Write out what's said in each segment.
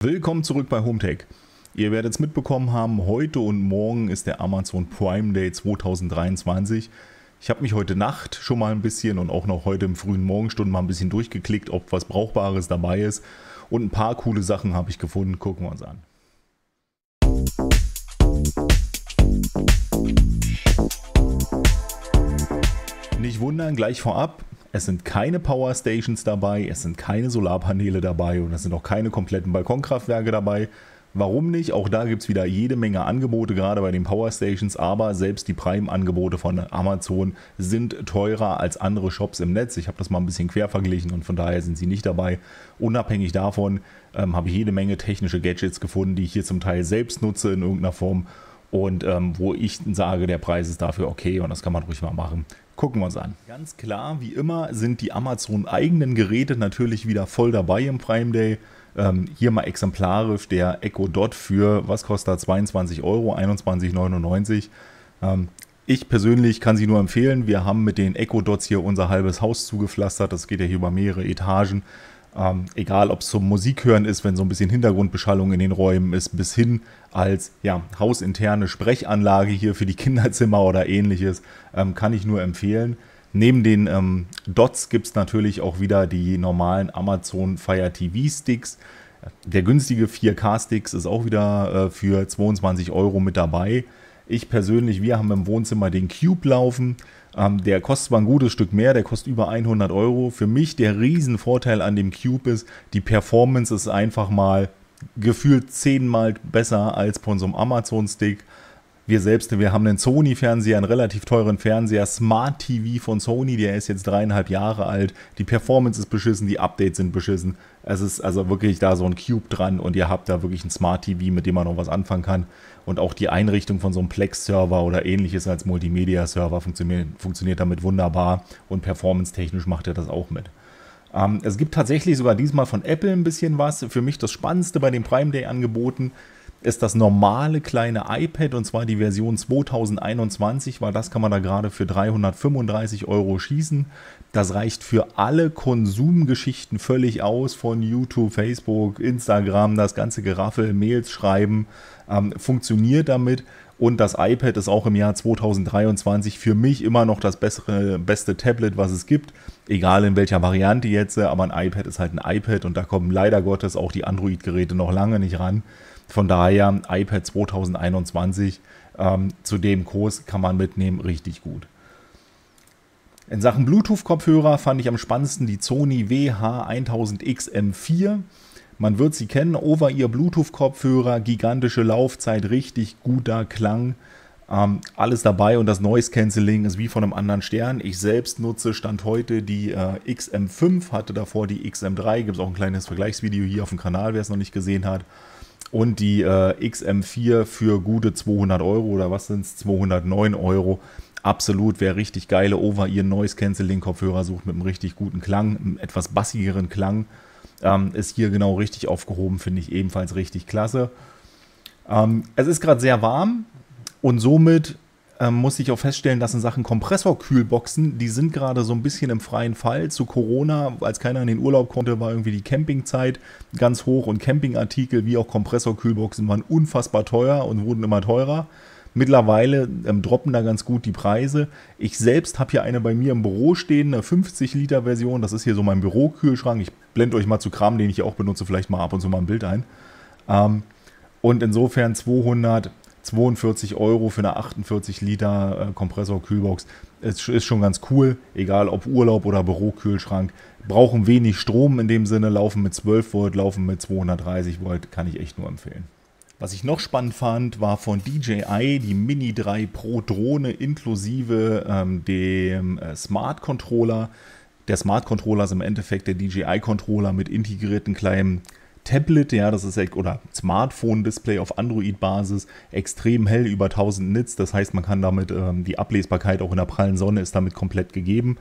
Willkommen zurück bei HomeTech. Ihr werdet es mitbekommen haben, heute und morgen ist der Amazon Prime Day 2023. Ich habe mich heute Nacht schon mal ein bisschen und auch noch heute im frühen Morgenstunden mal ein bisschen durchgeklickt, ob was Brauchbares dabei ist. Und ein paar coole Sachen habe ich gefunden. Gucken wir uns an. Nicht wundern, gleich vorab, es sind keine Power Stations dabei, es sind keine Solarpaneele dabei und es sind auch keine kompletten Balkonkraftwerke dabei. Warum nicht? Auch da gibt es wieder jede Menge Angebote, gerade bei den Power Stations, aber selbst die Prime-Angebote von Amazon sind teurer als andere Shops im Netz. Ich habe das mal ein bisschen quer verglichen und von daher sind sie nicht dabei. Unabhängig davon ähm, habe ich jede Menge technische Gadgets gefunden, die ich hier zum Teil selbst nutze in irgendeiner Form und ähm, wo ich sage, der Preis ist dafür okay und das kann man ruhig mal machen. Gucken wir uns an. Ganz klar, wie immer sind die Amazon eigenen Geräte natürlich wieder voll dabei im Prime Day. Ähm, hier mal exemplarisch der Echo Dot für, was kostet er, 22 Euro, 21,99. Ähm, ich persönlich kann sie nur empfehlen. Wir haben mit den Echo Dots hier unser halbes Haus zugepflastert. Das geht ja hier über mehrere Etagen. Ähm, egal, ob es zum Musikhören ist, wenn so ein bisschen Hintergrundbeschallung in den Räumen ist, bis hin als ja, hausinterne Sprechanlage hier für die Kinderzimmer oder ähnliches, ähm, kann ich nur empfehlen. Neben den ähm, Dots gibt es natürlich auch wieder die normalen Amazon Fire TV Sticks. Der günstige 4K-Sticks ist auch wieder äh, für 22 Euro mit dabei. Ich persönlich, wir haben im Wohnzimmer den Cube laufen. Ähm, der kostet zwar ein gutes Stück mehr, der kostet über 100 Euro. Für mich der Riesenvorteil an dem Cube ist, die Performance ist einfach mal gefühlt zehnmal besser als von so einem Amazon-Stick. Wir selbst, wir haben einen Sony-Fernseher, einen relativ teuren Fernseher, Smart TV von Sony, der ist jetzt dreieinhalb Jahre alt. Die Performance ist beschissen, die Updates sind beschissen. Es ist also wirklich da so ein Cube dran und ihr habt da wirklich ein Smart TV, mit dem man noch was anfangen kann. Und auch die Einrichtung von so einem Plex-Server oder ähnliches als Multimedia-Server funktioniert, funktioniert damit wunderbar und performance-technisch macht er das auch mit. Ähm, es gibt tatsächlich sogar diesmal von Apple ein bisschen was. Für mich das Spannendste bei den Prime Day-Angeboten ist das normale kleine iPad und zwar die Version 2021, weil das kann man da gerade für 335 Euro schießen. Das reicht für alle Konsumgeschichten völlig aus, von YouTube, Facebook, Instagram, das ganze Geraffel, Mails schreiben, ähm, funktioniert damit. Und das iPad ist auch im Jahr 2023 für mich immer noch das bessere, beste Tablet, was es gibt. Egal in welcher Variante jetzt, aber ein iPad ist halt ein iPad und da kommen leider Gottes auch die Android-Geräte noch lange nicht ran. Von daher iPad 2021 ähm, zu dem Kurs kann man mitnehmen, richtig gut. In Sachen Bluetooth-Kopfhörer fand ich am spannendsten die Sony WH1000XM4. Man wird sie kennen, Over-Ear Bluetooth-Kopfhörer, gigantische Laufzeit, richtig guter Klang. Ähm, alles dabei und das Noise Cancelling ist wie von einem anderen Stern. Ich selbst nutze Stand heute die äh, XM5, hatte davor die XM3. Gibt es auch ein kleines Vergleichsvideo hier auf dem Kanal, wer es noch nicht gesehen hat und die äh, XM4 für gute 200 Euro oder was sind es, 209 Euro. Absolut, wer richtig geile Over-Ear Noise Cancelling Kopfhörer sucht mit einem richtig guten Klang, einem etwas bassigeren Klang, ähm, ist hier genau richtig aufgehoben, finde ich ebenfalls richtig klasse. Ähm, es ist gerade sehr warm und somit ähm, muss ich auch feststellen, dass in Sachen Kompressorkühlboxen, die sind gerade so ein bisschen im freien Fall. Zu Corona, als keiner in den Urlaub konnte, war irgendwie die Campingzeit ganz hoch und Campingartikel wie auch Kompressorkühlboxen waren unfassbar teuer und wurden immer teurer. Mittlerweile ähm, droppen da ganz gut die Preise. Ich selbst habe hier eine bei mir im Büro stehen, eine 50-Liter-Version. Das ist hier so mein Bürokühlschrank. Ich blende euch mal zu Kram, den ich auch benutze, vielleicht mal ab und zu mal ein Bild ein. Ähm, und insofern 200 42 Euro für eine 48 Liter äh, Kompressor-Kühlbox ist, ist schon ganz cool, egal ob Urlaub oder Bürokühlschrank. Brauchen wenig Strom in dem Sinne, laufen mit 12 Volt, laufen mit 230 Volt, kann ich echt nur empfehlen. Was ich noch spannend fand, war von DJI die Mini 3 Pro Drohne inklusive ähm, dem äh, Smart Controller. Der Smart Controller ist im Endeffekt der DJI Controller mit integrierten kleinen Tablet, ja, das ist oder Smartphone-Display auf Android-Basis, extrem hell über 1000 Nits. Das heißt, man kann damit ähm, die Ablesbarkeit auch in der prallen Sonne ist damit komplett gegeben.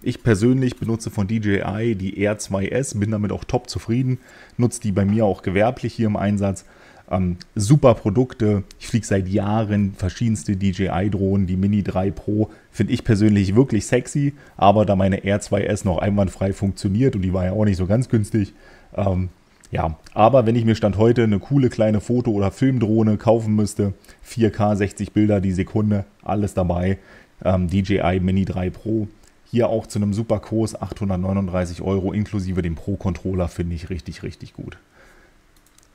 Ich persönlich benutze von DJI die R2S, bin damit auch top zufrieden, nutze die bei mir auch gewerblich hier im Einsatz. Ähm, super Produkte. Ich fliege seit Jahren verschiedenste DJI-Drohnen. Die Mini 3 Pro finde ich persönlich wirklich sexy, aber da meine R2S noch einwandfrei funktioniert und die war ja auch nicht so ganz günstig, ähm, Ja, aber wenn ich mir Stand heute eine coole kleine Foto- oder Filmdrohne kaufen müsste, 4K 60 Bilder die Sekunde, alles dabei, ähm, DJI Mini 3 Pro, hier auch zu einem super Kurs, 839 Euro inklusive dem Pro-Controller, finde ich richtig, richtig gut.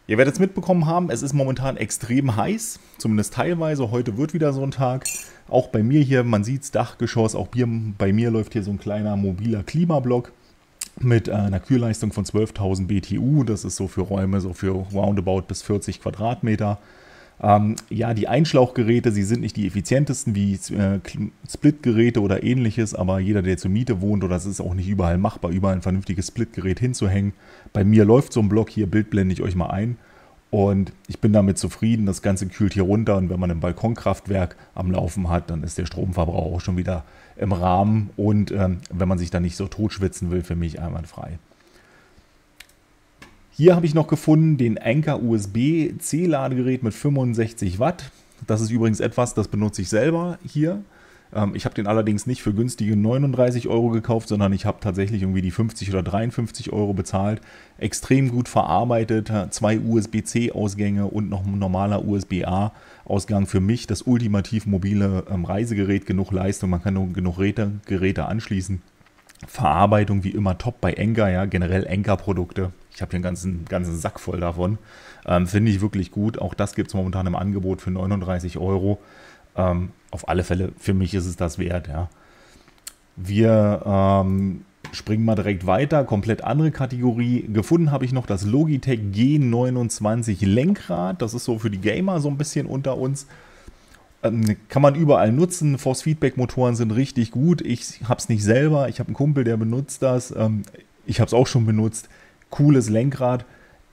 Ihr werdet es mitbekommen haben, es ist momentan extrem heiß, zumindest teilweise. Heute wird wieder so ein Tag. Auch bei mir hier, man sieht es, Dachgeschoss, auch bei mir läuft hier so ein kleiner mobiler Klimablock mit äh, einer Kühlleistung von 12.000 BTU. Das ist so für Räume, so für roundabout bis 40 Quadratmeter. Ähm, ja, die Einschlauchgeräte, sie sind nicht die effizientesten wie äh, Splitgeräte oder ähnliches, aber jeder, der zur Miete wohnt, oder es ist auch nicht überall machbar, überall ein vernünftiges Splitgerät hinzuhängen. Bei mir läuft so ein Block hier, Bild blende ich euch mal ein. Und ich bin damit zufrieden, das Ganze kühlt hier runter und wenn man ein Balkonkraftwerk am Laufen hat, dann ist der Stromverbrauch auch schon wieder im Rahmen und ähm, wenn man sich da nicht so totschwitzen will, für mich einwandfrei. Hier habe ich noch gefunden den Anker USB-C-Ladegerät mit 65 Watt. Das ist übrigens etwas, das benutze ich selber hier. Ähm, ich habe den allerdings nicht für günstige 39 Euro gekauft, sondern ich habe tatsächlich irgendwie die 50 oder 53 Euro bezahlt. Extrem gut verarbeitet, zwei USB-C-Ausgänge und noch ein normaler USB-A-Ausgang. Für mich das ultimativ mobile ähm, Reisegerät, genug Leistung, man kann genug Geräte, Geräte anschließen. Verarbeitung wie immer top bei Enker, ja, generell Enker-Produkte. Ich habe hier einen ganzen, ganzen Sack voll davon. Ähm, Finde ich wirklich gut. Auch das gibt es momentan im Angebot für 39 Euro. Ähm, auf alle Fälle, für mich ist es das wert, ja. Wir ähm, springen mal direkt weiter, komplett andere Kategorie. Gefunden habe ich noch das Logitech G29 Lenkrad. Das ist so für die Gamer so ein bisschen unter uns. Ähm, kann man überall nutzen. Force Feedback Motoren sind richtig gut. Ich habe es nicht selber. Ich habe einen Kumpel, der benutzt das. Ähm, ich habe es auch schon benutzt. Cooles Lenkrad.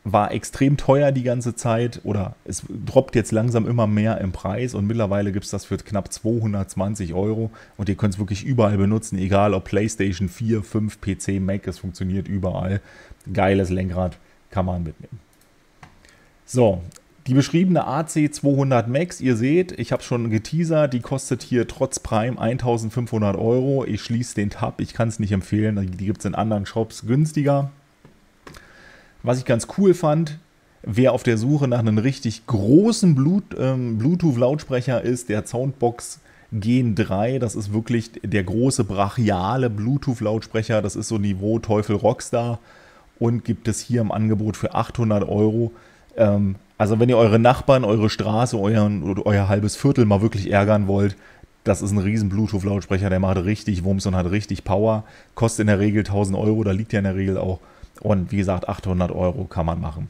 War extrem teuer die ganze Zeit oder es droppt jetzt langsam immer mehr im Preis und mittlerweile gibt es das für knapp 220 Euro und ihr könnt es wirklich überall benutzen, egal ob PlayStation 4, 5, PC, Mac, es funktioniert überall. Geiles Lenkrad kann man mitnehmen. So, die beschriebene AC200 Max, ihr seht, ich habe schon geteasert, die kostet hier trotz Prime 1500 Euro. Ich schließe den Tab, ich kann es nicht empfehlen, die gibt es in anderen Shops günstiger. Was ich ganz cool fand, wer auf der Suche nach einem richtig großen ähm, Bluetooth-Lautsprecher ist, der Soundbox Gen 3, das ist wirklich der große brachiale Bluetooth-Lautsprecher, das ist so Niveau Teufel Rockstar und gibt es hier im Angebot für 800 Euro. Ähm, also wenn ihr eure Nachbarn, eure Straße, euren, euer halbes Viertel mal wirklich ärgern wollt, das ist ein riesen Bluetooth-Lautsprecher, der macht richtig Wumms und hat richtig Power. Kostet in der Regel 1000 Euro, da liegt ja in der Regel auch. Und wie gesagt, 800 Euro kann man machen.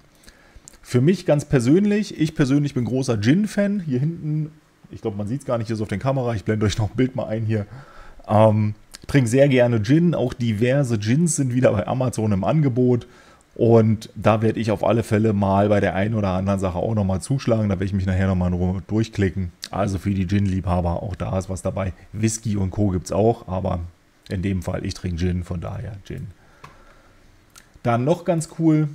Für mich ganz persönlich, ich persönlich bin großer Gin-Fan. Hier hinten, ich glaube, man sieht es gar nicht, hier ist auf der Kamera. Ich blende euch noch ein Bild mal ein hier. Ähm, trinke sehr gerne Gin. Auch diverse Gins sind wieder bei Amazon im Angebot. Und da werde ich auf alle Fälle mal bei der einen oder anderen Sache auch nochmal zuschlagen. Da werde ich mich nachher nochmal durchklicken. Also für die Gin-Liebhaber, auch da ist was dabei. Whisky und Co. gibt es auch, aber in dem Fall, ich trinke Gin, von daher Gin. Dann noch ganz cool,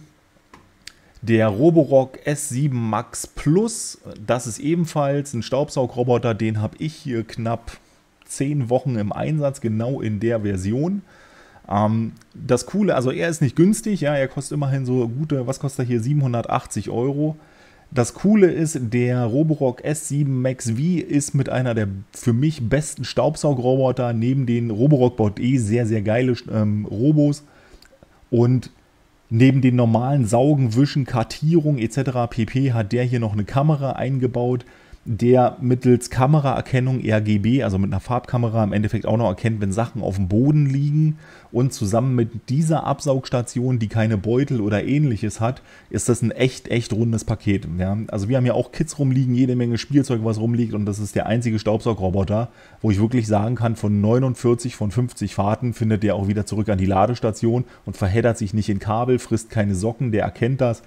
der Roborock S7 Max Plus. Das ist ebenfalls ein Staubsaugroboter, den habe ich hier knapp 10 Wochen im Einsatz, genau in der Version. Ähm, das Coole, also er ist nicht günstig, ja, er kostet immerhin so gute, was kostet er hier? 780 Euro. Das Coole ist, der Roborock S7 Max V ist mit einer der für mich besten Staubsaugroboter neben den Roborock Bot E sehr, sehr geile ähm, Robos. Und neben den normalen Saugen, Wischen, Kartierung etc. pp. hat der hier noch eine Kamera eingebaut, der mittels Kameraerkennung RGB, also mit einer Farbkamera im Endeffekt auch noch erkennt, wenn Sachen auf dem Boden liegen. Und zusammen mit dieser Absaugstation, die keine Beutel oder ähnliches hat, ist das ein echt, echt rundes Paket. Ja? Also wir haben ja auch Kids rumliegen, jede Menge Spielzeug, was rumliegt. Und das ist der einzige Staubsaugroboter, wo ich wirklich sagen kann, von 49 von 50 Fahrten findet der auch wieder zurück an die Ladestation und verheddert sich nicht in Kabel, frisst keine Socken, der erkennt das.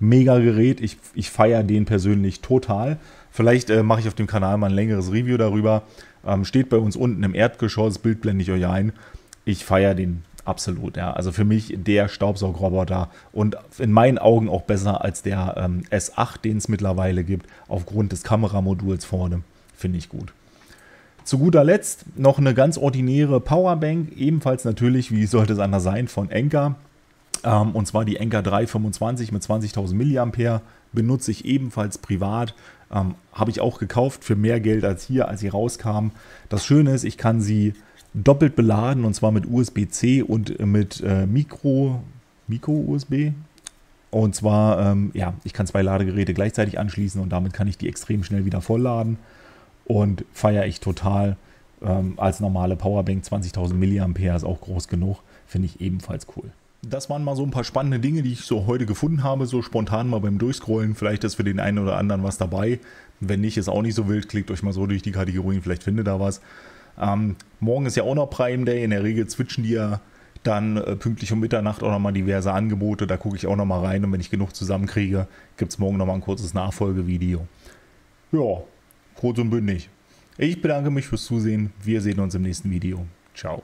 Mega Gerät, ich, ich feiere den persönlich total. Vielleicht äh, mache ich auf dem Kanal mal ein längeres Review darüber. Ähm, steht bei uns unten im Erdgeschoss, Bild blende ich euch ein. Ich feiere den absolut. Ja. Also für mich der Staubsaugroboter und in meinen Augen auch besser als der ähm, S8, den es mittlerweile gibt, aufgrund des Kameramoduls vorne. Finde ich gut. Zu guter Letzt noch eine ganz ordinäre Powerbank, ebenfalls natürlich, wie sollte es anders sein, von Enker. Ähm, und zwar die Enker 325 mit 20.000 mAh benutze ich ebenfalls privat. Ähm, Habe ich auch gekauft für mehr Geld als hier, als sie rauskam. Das Schöne ist, ich kann sie doppelt beladen und zwar mit USB-C und mit äh, Micro, Micro-USB. Und zwar, ähm, ja, ich kann zwei Ladegeräte gleichzeitig anschließen und damit kann ich die extrem schnell wieder vollladen. Und feiere ich total ähm, als normale Powerbank. 20.000 mAh ist auch groß genug. Finde ich ebenfalls cool. Das waren mal so ein paar spannende Dinge, die ich so heute gefunden habe, so spontan mal beim Durchscrollen. Vielleicht ist für den einen oder anderen was dabei. Wenn nicht, ist auch nicht so wild. Klickt euch mal so durch die Kategorien, vielleicht findet da was. Ähm, morgen ist ja auch noch Prime Day. In der Regel switchen die ja dann äh, pünktlich um Mitternacht auch nochmal diverse Angebote. Da gucke ich auch nochmal rein und wenn ich genug zusammenkriege, gibt es morgen nochmal ein kurzes Nachfolgevideo. Ja, kurz und bündig. Ich bedanke mich fürs Zusehen. Wir sehen uns im nächsten Video. Ciao.